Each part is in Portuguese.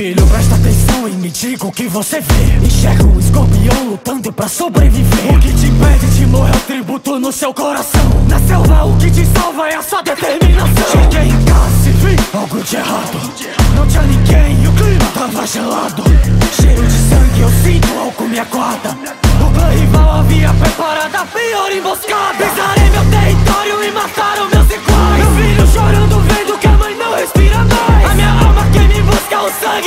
filho, presta atenção e me diga o que você vê. Enxerga um escorpião lutando pra sobreviver. O que te impede de morrer é o tributo no seu coração. Na selva o que te salva é a sua determinação. Cheguei em casa e vi algo de errado. Não tinha ninguém e o clima tava gelado. Cheiro de sangue eu sinto álcool me acorda O clã rival havia preparado a pior emboscada. Pisarei meu território e mataram meus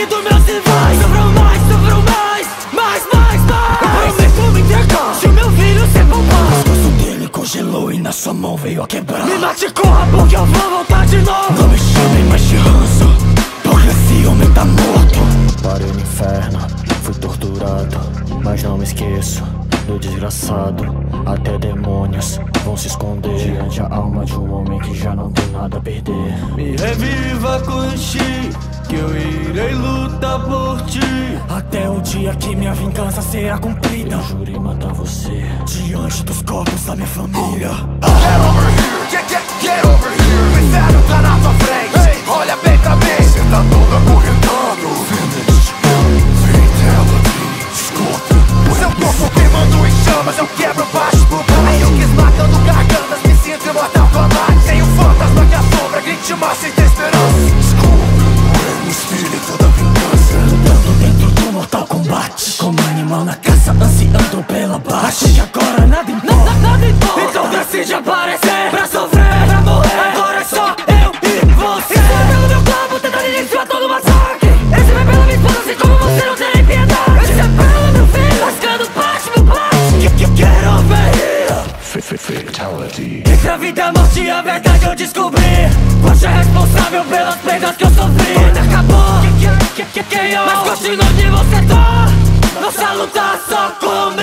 sangue dos meus rivais Sobrou mais, sobrou mais, mais, mais, mais. Eu prometo me entregar. Se o meu filho se poupar O pescoço dele congelou e na sua mão veio a quebrar. Me mate corra porque eu vou voltar de novo. Não me chamem mais de ranço Porque esse homem tá morto. Parei no inferno, fui torturado Mas não me esqueço do desgraçado. Até demônios vão se esconder Diante a alma de um homem que já não tem nada a perder. Me reviva Kunshi Que eu irei lutar por ti. Até o dia que minha vingança será cumprida. Eu jurei matar você. Diante dos corpos da minha família. Get over here, get, get, get over espírito da vingança. Lutando dentro do Mortal Kombat Como animal na caça, ansiando pela paz Achei que agora nada importa, nada importa. Então decide aparecer Pra sofrer, pra morrer. Agora é só eu e você. Isso é pelo meu corpo, tentando início a todo massacre. Esse é pela minha esposa, assim como você não tem piedade Esse é pelo meu filho, rasgando parte, meu parte. Que que get over here Fatality Entre a vida e a morte, a verdade eu descobri Você é responsável pelas perdas que eu sofri Tudo acabou, que, que, que, que, mas continua onde você tá Nossa luta só começou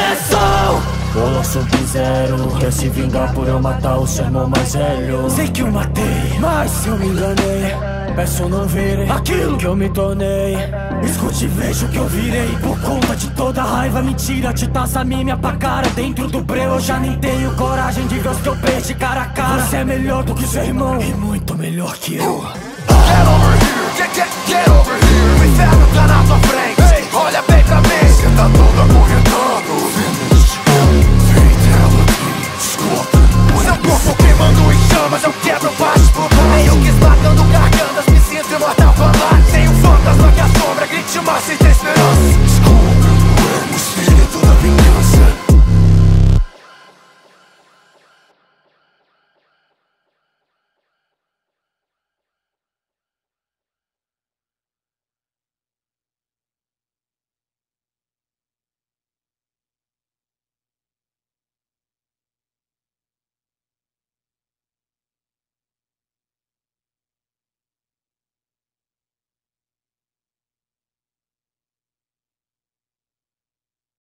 Olá Sub-Zero Quer se vingar por eu matar o seu irmão mais velho? Sei que eu matei, mas se eu me enganei Peço não ver aquilo que eu me tornei. Escute e veja o que eu virei. Por conta de toda raiva, mentira Te taça a mim, me apacara. Dentro do breu eu já nem tenho coragem De ver os teus peixes cara a cara. Você é melhor do que seu irmão E muito melhor que eu. Get over here, get, get, get over here. O inferno tá na tua frente. Olha bem pra mim. Cê tá acorrentado Serás como un buen,